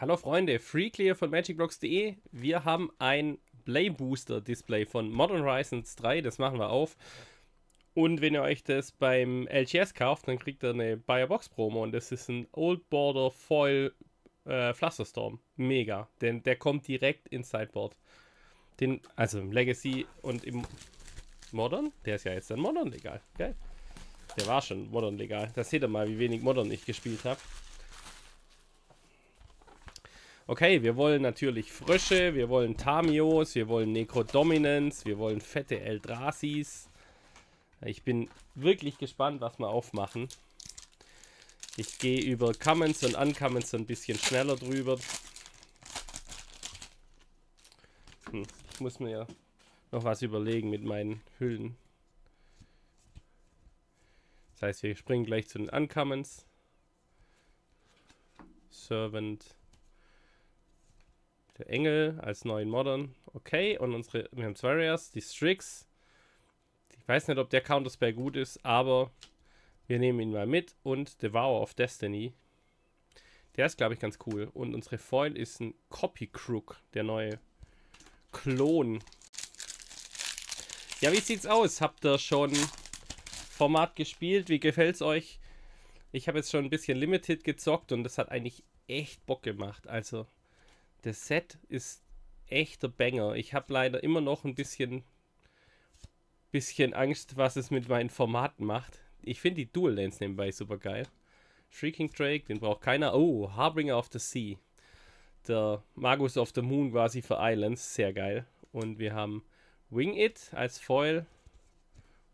Hallo Freunde, Freeclear von magicblocks.de. Wir haben ein Play Booster Display von Modern Horizons 3, das machen wir auf. Und wenn ihr euch das beim LGS kauft, dann kriegt ihr eine Box Promo und das ist ein Old Border Foil äh, Flusterstorm. Mega, denn der kommt direkt ins Sideboard. Den, also im Legacy und im Modern, der ist ja jetzt dann Modern legal, geil. Der war schon Modern legal. Da seht ihr mal, wie wenig Modern ich gespielt habe. Okay, wir wollen natürlich Frösche, wir wollen Tamios, wir wollen Necrodominance, wir wollen fette Eldrasis. Ich bin wirklich gespannt, was wir aufmachen. Ich gehe über Commons und Uncommons so ein bisschen schneller drüber. Hm, ich muss mir ja noch was überlegen mit meinen Hüllen. Das heißt, wir springen gleich zu den Uncommons. Servant. Der Engel als neuen Modern. Okay, und unsere, wir haben zwei Rares, die Strix. Ich weiß nicht, ob der Counterspell gut ist, aber wir nehmen ihn mal mit. Und Devour of Destiny. Der ist, glaube ich, ganz cool. Und unsere Foil ist ein Copy Crook, der neue Klon. Ja, wie sieht's aus? Habt ihr schon Format gespielt? Wie gefällt's euch? Ich habe jetzt schon ein bisschen Limited gezockt und das hat eigentlich echt Bock gemacht. Also, das Set ist echter Banger. Ich habe leider immer noch ein bisschen, bisschen Angst, was es mit meinen Formaten macht. Ich finde die Dual Lens nebenbei super geil. Shrieking Drake, den braucht keiner. Oh, Harbinger of the Sea. Der Magus of the Moon quasi für Islands. Sehr geil. Und wir haben Wing It als Foil.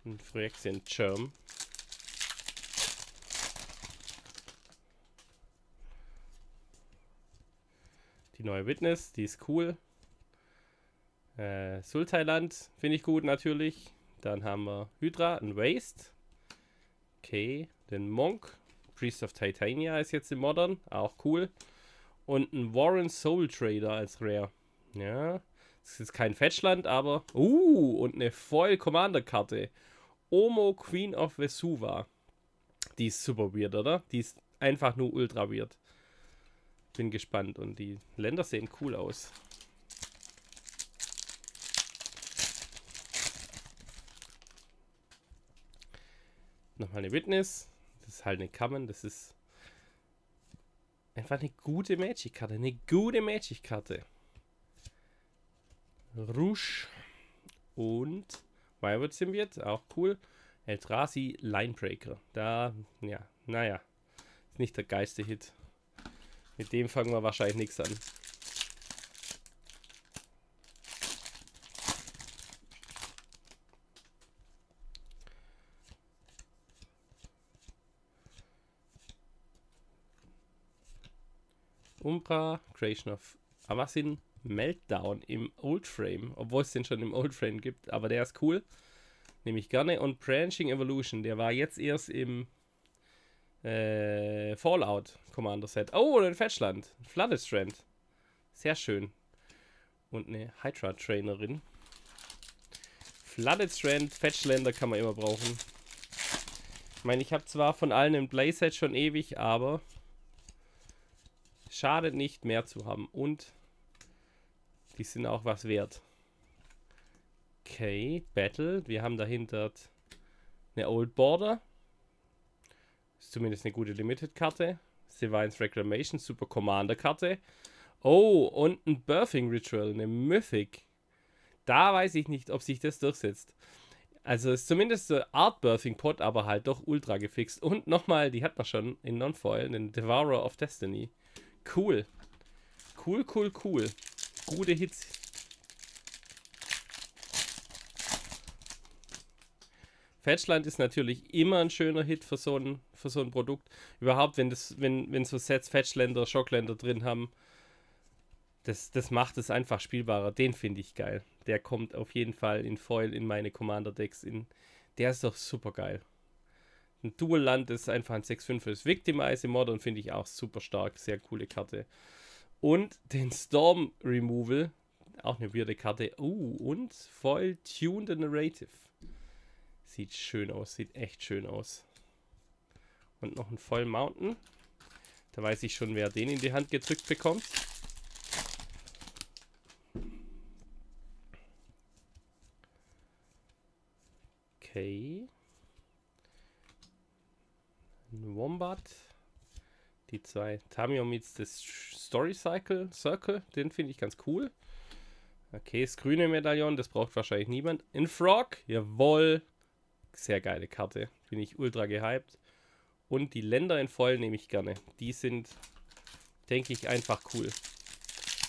Und Phyrexian Germ. Die neue Witness, die ist cool. Äh, Sultailand finde ich gut natürlich. Dann haben wir Hydra, ein Waste. Okay, den Monk. Priest of Titania ist jetzt im Modern, auch cool. Und ein Warren Soul Trader als Rare. Ja, das ist kein Fetchland, aber... Uh, und eine Foil Commander Karte. Omo Queen of Vesuva. Die ist super weird, oder? Die ist einfach nur ultra weird. Bin gespannt und die Länder sehen cool aus. Nochmal eine Witness. Das ist halt eine Common. Das ist einfach eine gute Magic-Karte. Eine gute Magic-Karte. Rouge und Violet Symbiot, auch cool. Eldrazi Linebreaker. Da, ja, naja, ist nicht der geilste Hit. Mit dem fangen wir wahrscheinlich nichts an. Umbra, Creation of Avasin, Meltdown im Old Frame, obwohl es den schon im Old Frame gibt, aber der ist cool. Nehme ich gerne. Und Branching Evolution, der war jetzt erst im äh, Fallout Commander Set. Oh, ein Fetchland. Flooded Strand. Sehr schön. Und eine Hydra Trainerin. Flooded Strand, Fetchländer kann man immer brauchen. Ich meine, ich habe zwar von allen ein Playset schon ewig, aber schadet nicht mehr zu haben. Und die sind auch was wert. Okay, Battle. Wir haben dahinter eine Old Border. Ist zumindest eine gute Limited-Karte. Divines Reclamation, Super Commander-Karte. Oh, und ein Birthing Ritual, eine Mythic. Da weiß ich nicht, ob sich das durchsetzt. Also ist zumindest so Art Birthing Pot, aber halt doch ultra gefixt. Und nochmal, die hat man schon in Non-Foil, den Devourer of Destiny. Cool. Cool, cool, cool. Gute Hits. Fetchland ist natürlich immer ein schöner Hit für so ein, für so ein Produkt. Überhaupt, wenn, das, wenn, wenn so Sets Fetchländer, Schockländer drin haben, das, das macht es einfach spielbarer. Den finde ich geil. Der kommt auf jeden Fall in Foil in meine Commander-Decks. Der ist doch super geil. Ein Dual-Land ist einfach ein 6-5 Das Victimize im Modern finde ich auch super stark. Sehr coole Karte. Und den Storm Removal. Auch eine weirde Karte. Uh, und Foil Tune the Narrative. Sieht schön aus, sieht echt schön aus. Und noch ein Voll Mountain. Da weiß ich schon, wer den in die Hand gedrückt bekommt. Okay. Ein Wombat. Die zwei Tamio meets das Story Cycle Circle. Den finde ich ganz cool. Okay, das grüne Medaillon, das braucht wahrscheinlich niemand. In Frog, jawohl. Sehr geile Karte. Bin ich ultra gehypt. Und die Länder in Voll nehme ich gerne. Die sind, denke ich, einfach cool.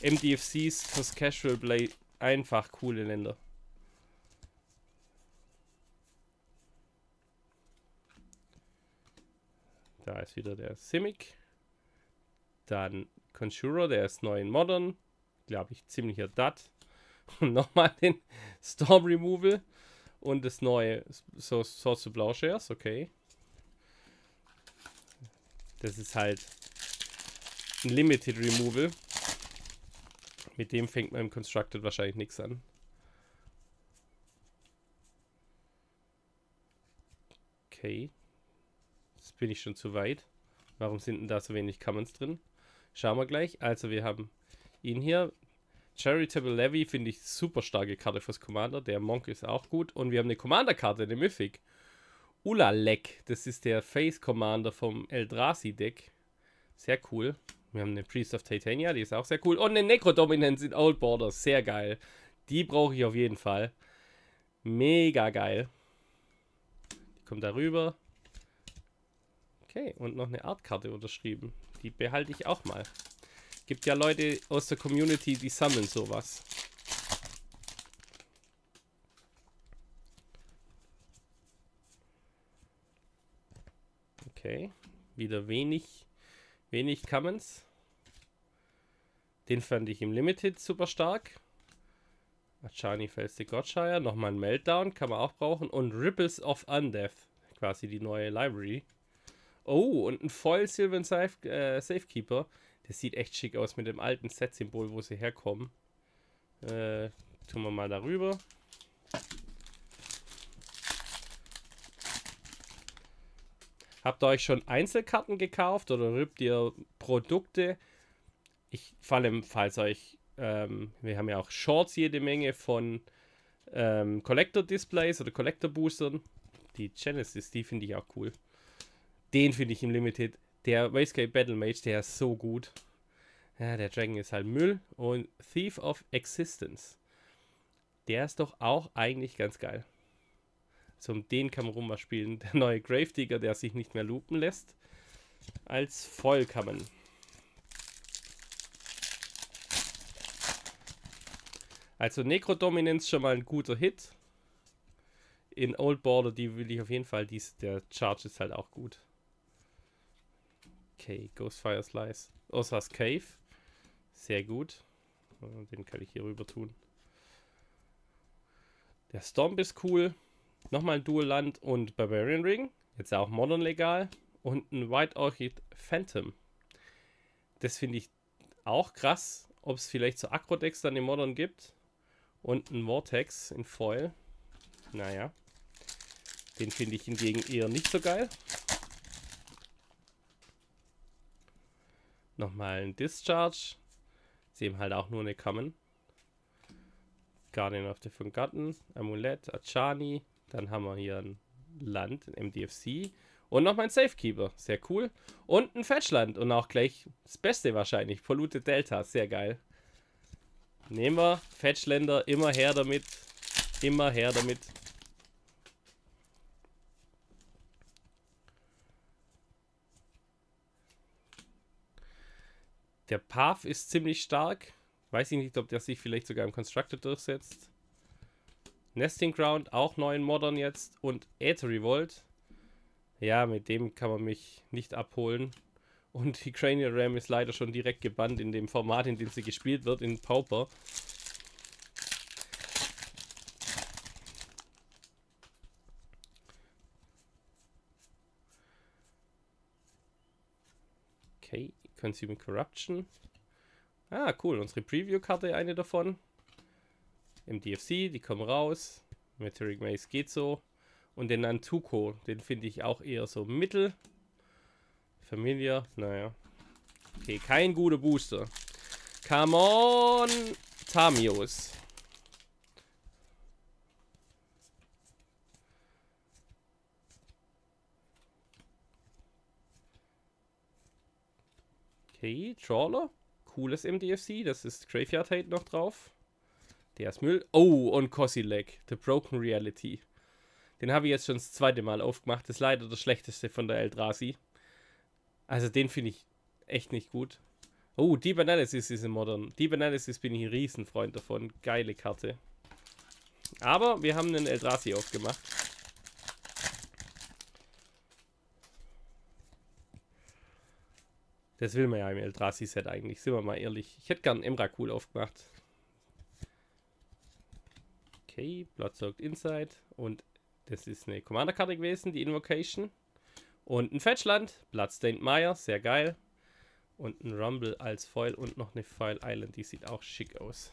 MDFCs fürs Casual Play, einfach coole Länder. Da ist wieder der Simic. Dann Conjurer, der ist neu in Modern. Glaube ich, ziemlicher Dat. Und nochmal den Storm Removal. Und das neue so Source of Blauschers, okay. Das ist halt ein Limited Removal. Mit dem fängt man im Constructed wahrscheinlich nichts an. Okay. Jetzt bin ich schon zu weit. Warum sind denn da so wenig Commons drin? Schauen wir gleich. Also wir haben ihn hier. Charitable Levy finde ich super starke Karte fürs Commander. Der Monk ist auch gut. Und wir haben eine Commander-Karte, eine Mythic. Ulalek, das ist der Face Commander vom Eldrazi Deck. Sehr cool. Wir haben eine Priest of Titania, die ist auch sehr cool. Und eine Necrodominance in Old Borders, sehr geil. Die brauche ich auf jeden Fall. Mega geil. Die kommt darüber. Okay, und noch eine Artkarte unterschrieben. Die behalte ich auch mal. Gibt ja Leute aus der Community, die sammeln sowas. Okay, wieder wenig, wenig Commons. Den fand ich im Limited super stark. Achani Felste Godshire, nochmal ein Meltdown, kann man auch brauchen. Und Ripples of Undeath, quasi die neue Library. Oh, und ein Foil Sylvan Safe, äh, Safekeeper. Das sieht echt schick aus mit dem alten Set-Symbol, wo sie herkommen. Äh, tun wir mal darüber. Habt ihr euch schon Einzelkarten gekauft oder rübt ihr Produkte? Ich vor allem, falls euch, ähm, wir haben ja auch Shorts jede Menge von ähm, Collector Displays oder Collector Boostern. Die Genesis, die finde ich auch cool. Den finde ich im Limited. Der Wayscape Battle Mage, der ist so gut. Ja, der Dragon ist halt Müll. Und Thief of Existence. Der ist doch auch eigentlich ganz geil. So um den kann man rum mal spielen. Der neue Gravedigger, der sich nicht mehr loopen lässt. Als man. Also Necrodominance schon mal ein guter Hit. In Old Border, die will ich auf jeden Fall. Dies, der Charge ist halt auch gut. Okay, Ghostfire Slice. Osas Cave. Sehr gut. Den kann ich hier rüber tun. Der Stomp ist cool. Nochmal ein Dual Land und Barbarian Ring. Jetzt auch Modern legal. Und ein White Orchid Phantom. Das finde ich auch krass. Ob es vielleicht so Acro-Decks dann im Modern gibt. Und ein Vortex in Foil. Naja. Den finde ich hingegen eher nicht so geil. Nochmal ein Discharge. Ist eben halt auch nur eine Common. Guardian of the Forgotten, Amulett, Achani. Dann haben wir hier ein Land, ein MDFC. Und nochmal ein Safekeeper. Sehr cool. Und ein Fetchland. Und auch gleich das Beste wahrscheinlich. Polluted Delta. Sehr geil. Nehmen wir Fetchländer. Immer her damit. Immer her damit. Der Path ist ziemlich stark. Weiß ich nicht, ob der sich vielleicht sogar im Constructed durchsetzt. Nesting Ground, auch neu in Modern jetzt. Und Aether Revolt. Ja, mit dem kann man mich nicht abholen. Und die Cranial Ram ist leider schon direkt gebannt in dem Format, in dem sie gespielt wird, in Pauper. Okay, Consuming Corruption. Ah, cool. Unsere Preview-Karte, eine davon. Im DFC, die kommen raus. Meteoric Maze geht so. Und den Nantuko, den finde ich auch eher so mittel. Familiar, naja. Okay, kein guter Booster. Come on, Tamios. Okay, Trawler. Cooles MDFC. Das ist Graveyard Hate noch drauf. Der ist Müll. Oh, und Cossilek. The Broken Reality. Den habe ich jetzt schon das zweite Mal aufgemacht. Das ist leider der schlechteste von der Eldrazi. Also den finde ich echt nicht gut. Oh, Deep Analysis ist im Modern. Deep Analysis bin ich ein Riesenfreund davon. Geile Karte. Aber wir haben einen Eldrazi aufgemacht. Das will man ja im Eldrazi-Set eigentlich, sind wir mal ehrlich. Ich hätte gern Emrakul aufgemacht. Okay, Bloodsoaked Inside. Und das ist eine Commander-Karte gewesen, die Invocation. Und ein Fetchland, Bloodstained Mire, sehr geil. Und ein Rumble als Foil und noch eine Foil Island, die sieht auch schick aus.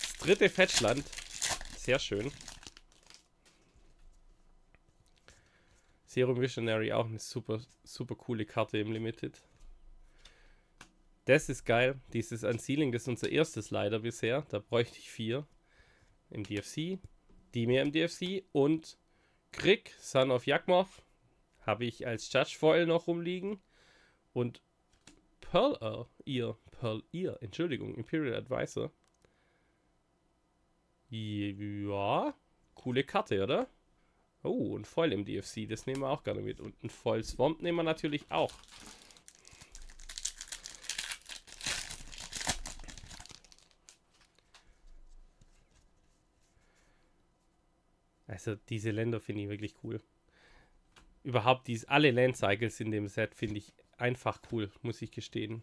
Das dritte Fetchland, sehr schön. Zero Missionary auch eine super, super coole Karte im Limited. Das ist geil. Dieses Unsealing, das ist unser erstes leider bisher. Da bräuchte ich vier im DFC. Die mehr im DFC und Krieg, Son of Yakmov, habe ich als Judge Foil noch rumliegen. Und Pearl Ear, Pearl Ear, Entschuldigung, Imperial Advisor. Ja, coole Karte, oder? Oh, ein Foil im DFC, das nehmen wir auch gerne mit. Und ein Foil Swamp nehmen wir natürlich auch. Also diese Länder finde ich wirklich cool. Überhaupt dies, alle Land Cycles in dem Set finde ich einfach cool, muss ich gestehen.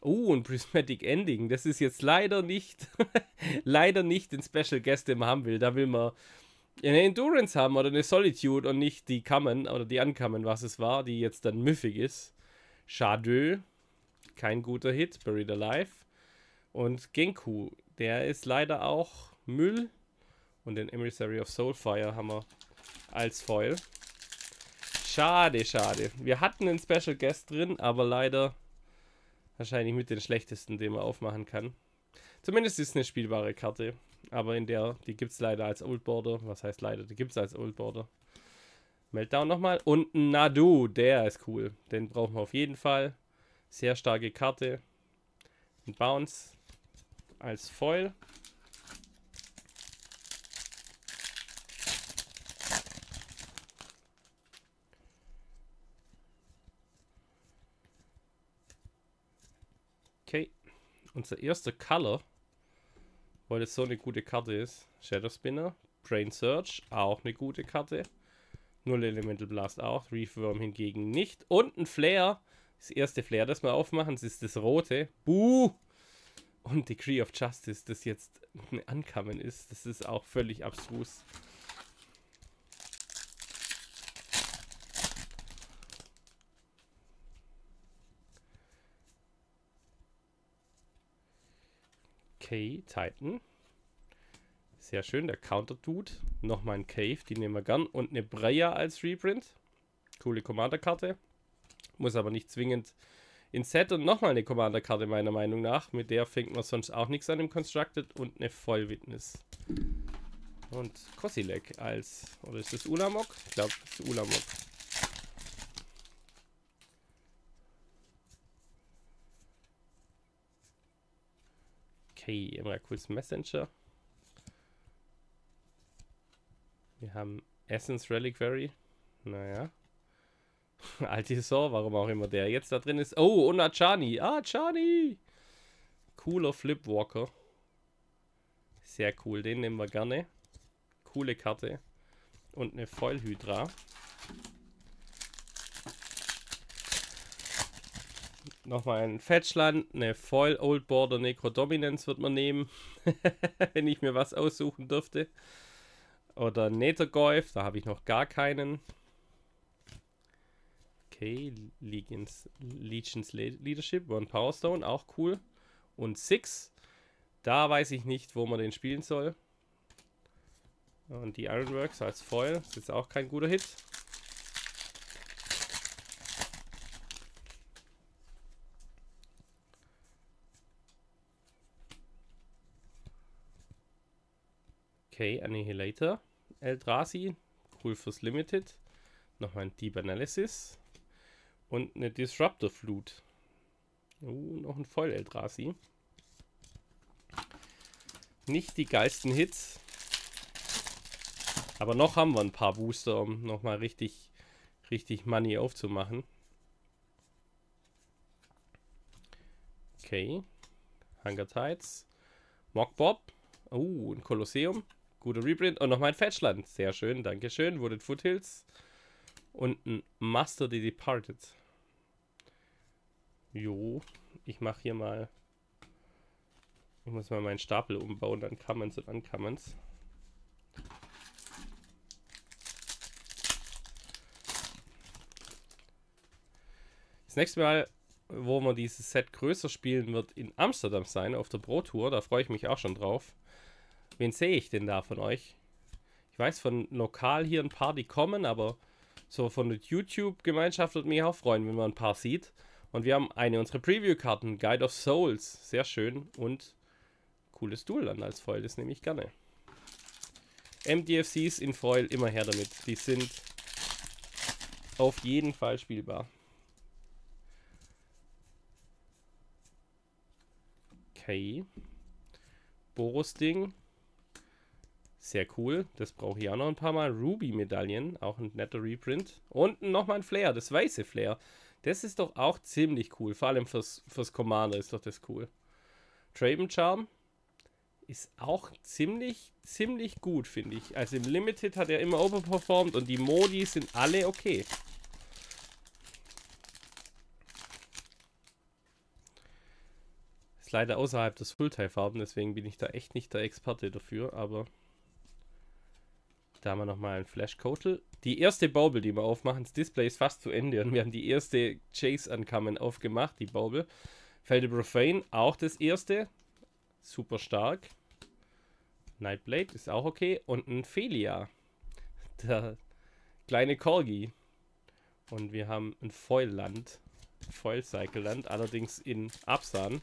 Oh, ein Prismatic Ending. Das ist jetzt leider nicht, leider nicht den Special Guest, den man haben will. Da will man eine Endurance haben oder eine Solitude und nicht die Kammern oder die Ankammern, was es war, die jetzt dann müffig ist. Chardeux, kein guter Hit. Buried Alive. Und Genku, der ist leider auch Müll. Und den Emissary of Soulfire haben wir als Foil. Schade, schade. Wir hatten einen Special Guest drin, aber leider wahrscheinlich mit den schlechtesten, den man aufmachen kann. Zumindest ist es eine spielbare Karte. Aber in der, die gibt es leider als Old Border. Was heißt leider? Die gibt es als Old Border. Meltdown nochmal. Und Nadu, der ist cool. Den brauchen wir auf jeden Fall. Sehr starke Karte. Ein Bounce als Foil. Okay, unser erster Color, weil es so eine gute Karte ist. Shadow Spinner, Brain Search, auch eine gute Karte. Null Elemental Blast auch, Reefworm hingegen nicht. Und ein Flare, das erste Flare, das wir aufmachen, das ist das rote. Buh! Und Decree of Justice, das jetzt ein Ankommen ist, das ist auch völlig abstrus. Okay, Titan. Sehr schön, der Counter-Dude. Nochmal ein Cave, die nehmen wir gern. Und eine Breya als Reprint. Coole Commander-Karte. Muss aber nicht zwingend ins Set. Und nochmal eine Commander-Karte meiner Meinung nach. Mit der fängt man sonst auch nichts an im Constructed. Und eine Vollwitness. Und Kosilek als... Oder ist das Ulamog? Ich glaube, das ist Ulamog. Okay, Emrakul's Messenger. Wir haben Essence Reliquary. Naja. Altisor, warum auch immer der jetzt da drin ist. Oh, und Achani. Ah, Achani. Cooler Flipwalker. Sehr cool, den nehmen wir gerne. Coole Karte. Und eine Foil Hydra. Nochmal ein Fetchland, eine Foil Old Border Necro Dominance wird man nehmen, wenn ich mir was aussuchen dürfte. Oder Nethergoyf, da habe ich noch gar keinen. Okay, Legions, Legions Leadership, One Powerstone, auch cool. Und Six, da weiß ich nicht, wo man den spielen soll. Und die Ironworks als Foil, ist jetzt auch kein guter Hit. Okay, Annihilator. Eldrazi. Fürs Limited. Nochmal ein Deep Analysis. Und eine Disruptor Flut. Uh, noch ein Foil Eldrazi. Nicht die geilsten Hits. Aber noch haben wir ein paar Booster, um nochmal richtig, richtig Money aufzumachen. Okay. Hunger Tides. Mockbob. Oh, ein Kolosseum. Guter Reprint. Und nochmal ein Fetchland. Sehr schön, Dankeschön. Wooded Foothills. Und ein Master the Departed. Jo, ich mache hier mal. Ich muss mal meinen Stapel umbauen, dann kann man's und dann kann man's. Das nächste Mal, wo man dieses Set größer spielen wird, in Amsterdam sein, auf der Pro Tour. Da freue ich mich auch schon drauf. Wen sehe ich denn da von euch? Ich weiß von lokal hier ein paar, die kommen, aber so von der YouTube-Gemeinschaft würde mich auch freuen, wenn man ein paar sieht. Und wir haben eine unserer Preview-Karten, Guide of Souls. Sehr schön und cooles Duel dann als Foil, das nehme ich gerne. MDFCs in Foil, immer her damit. Die sind auf jeden Fall spielbar. Okay. Boros-Ding. Sehr cool. Das brauche ich auch noch ein paar Mal. Ruby-Medaillen. Auch ein netter Reprint. Und nochmal ein Flair. Das weiße Flair. Das ist doch auch ziemlich cool. Vor allem fürs, fürs Commander ist doch das cool. Traben Charm ist auch ziemlich, ziemlich gut, finde ich. Also im Limited hat er immer overperformed und die Modi sind alle okay. Ist leider außerhalb des Fulltime-Farben, deswegen bin ich da echt nicht der Experte dafür, aber da haben wir nochmal ein Flash Coatle. Die erste Bauble, die wir aufmachen, das Display ist fast zu Ende und wir haben die erste Chase Ankamen aufgemacht, die Bauble. Felde Profane, auch das erste. Super stark. Nightblade ist auch okay. Und ein Felia. Der kleine Corgi. Und wir haben ein Foil-Land. Foil-Cycle-Land, allerdings in Absan.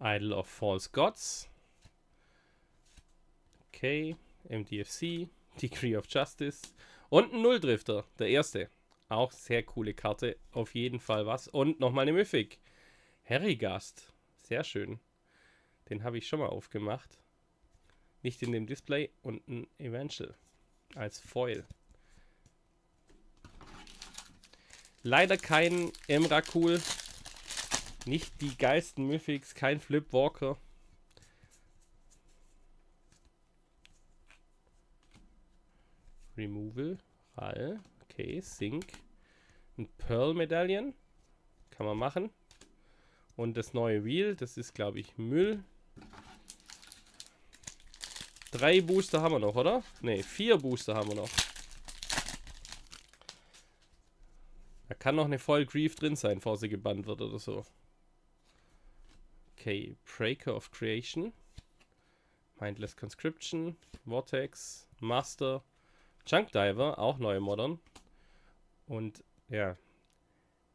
Idol of False Gods. Okay, MDFC, Decree of Justice und ein Nulldrifter, der erste. Auch sehr coole Karte, auf jeden Fall was. Und nochmal eine Mythic. Herrigast, sehr schön. Den habe ich schon mal aufgemacht. Nicht in dem Display und ein Eventual als Foil. Leider kein Emrakul nicht die geilsten Mythics, kein Flipwalker. Removal, Rall, okay, Sync. Ein Pearl-Medaillen, kann man machen. Und das neue Wheel, das ist glaube ich Müll. Drei Booster haben wir noch, oder? Ne, vier Booster haben wir noch. Da kann noch eine Voll Grief drin sein, bevor sie gebannt wird oder so. Okay, Breaker of Creation. Mindless Conscription. Vortex. Master. Junk Diver, auch neue Modern. Und ja,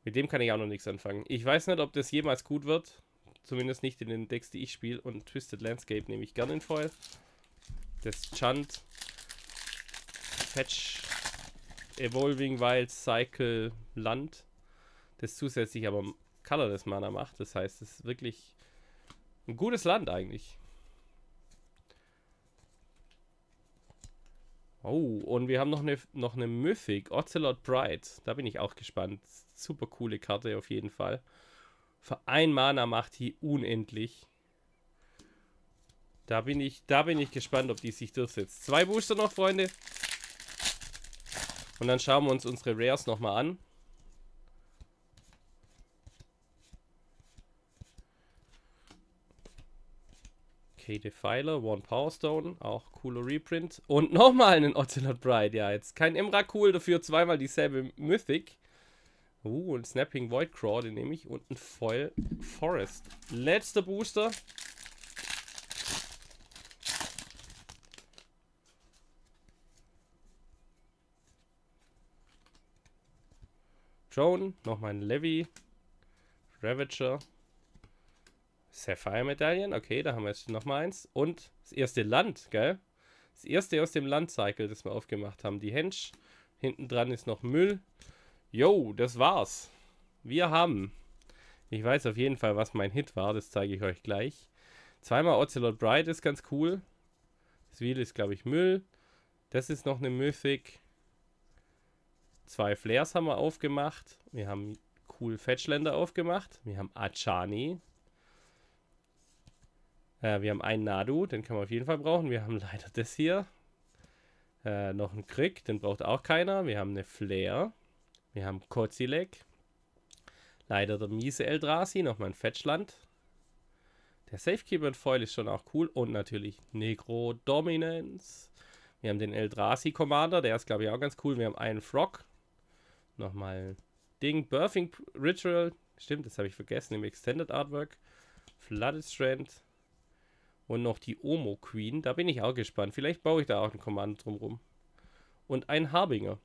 mit dem kann ich auch noch nichts anfangen. Ich weiß nicht, ob das jemals gut wird. Zumindest nicht in den Decks, die ich spiele. Und Twisted Landscape nehme ich gerne in Foil. Das Chunt. Fetch. Evolving Wild Cycle Land. Das zusätzlich aber Colorless Mana macht. Das heißt, es ist wirklich ein gutes Land eigentlich. Oh, und wir haben noch eine, noch eine Mythic, Ocelot Bride. Da bin ich auch gespannt. Super coole Karte auf jeden Fall. Für ein Mana macht die unendlich. Da bin ich, da bin ich gespannt, ob die sich durchsetzt. Zwei Booster noch, Freunde. Und dann schauen wir uns unsere Rares nochmal an. Okay, Defiler, One Power Stone, auch cooler Reprint. Und nochmal einen Ocelot Bride, ja, jetzt kein Emrakul, dafür zweimal dieselbe Mythic. Uh, ein Snapping Void Craw, den nehme ich. Und ein Foil Forest. Letzter Booster. Drone, nochmal ein Levy, Ravager, Sapphire-Medaillen, okay, da haben wir jetzt nochmal eins. Und das erste Land, gell? Das erste aus dem Land-Cycle, das wir aufgemacht haben. Die Hensch, hinten dran ist noch Müll. Jo, das war's. Wir haben, ich weiß auf jeden Fall, was mein Hit war, das zeige ich euch gleich. Zweimal Ocelot Bride ist ganz cool. Das Wheel ist, glaube ich, Müll. Das ist noch eine Mythic. Zwei Flares haben wir aufgemacht. Wir haben cool Fetchländer aufgemacht. Wir haben Achani. Äh, wir haben einen Nadu, den können wir auf jeden Fall brauchen. Wir haben leider das hier. Äh, noch einen Krieg, den braucht auch keiner. Wir haben eine Flair. Wir haben Kozilek. Leider der miese Eldrazi, nochmal ein Fetchland. Der Safekeeper und Foil ist schon auch cool. Und natürlich Negro Dominance. Wir haben den Eldrazi Commander, der ist glaube ich auch ganz cool. Wir haben einen Frog. Nochmal Ding. Birthing Ritual. Stimmt, das habe ich vergessen im Extended Artwork. Flooded Strand. Und noch die Omo Queen. Da bin ich auch gespannt. Vielleicht baue ich da auch ein Kommando drumrum. Und ein Harbinger.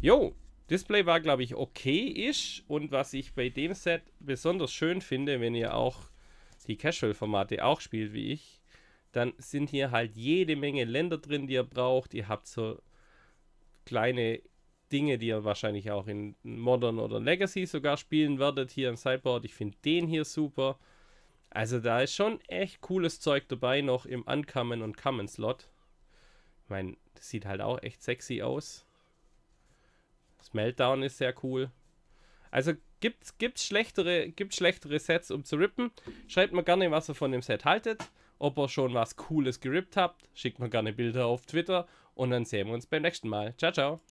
Jo, Display war, glaube ich, okay-ish. Und was ich bei dem Set besonders schön finde, wenn ihr auch die Casual-Formate auch spielt wie ich, dann sind hier halt jede Menge Länder drin, die ihr braucht. Ihr habt so kleine Dinge, die ihr wahrscheinlich auch in Modern oder Legacy sogar spielen werdet hier im Sideboard. Ich finde den hier super. Also da ist schon echt cooles Zeug dabei, noch im Uncommon und Common Slot. Ich meine, das sieht halt auch echt sexy aus. Das Meltdown ist sehr cool. Also gibt es schlechtere, gibt's schlechtere Sets, um zu rippen. Schreibt mir gerne, was ihr von dem Set haltet. Ob ihr schon was Cooles gerippt habt. Schickt mir gerne Bilder auf Twitter. Und dann sehen wir uns beim nächsten Mal. Ciao, ciao.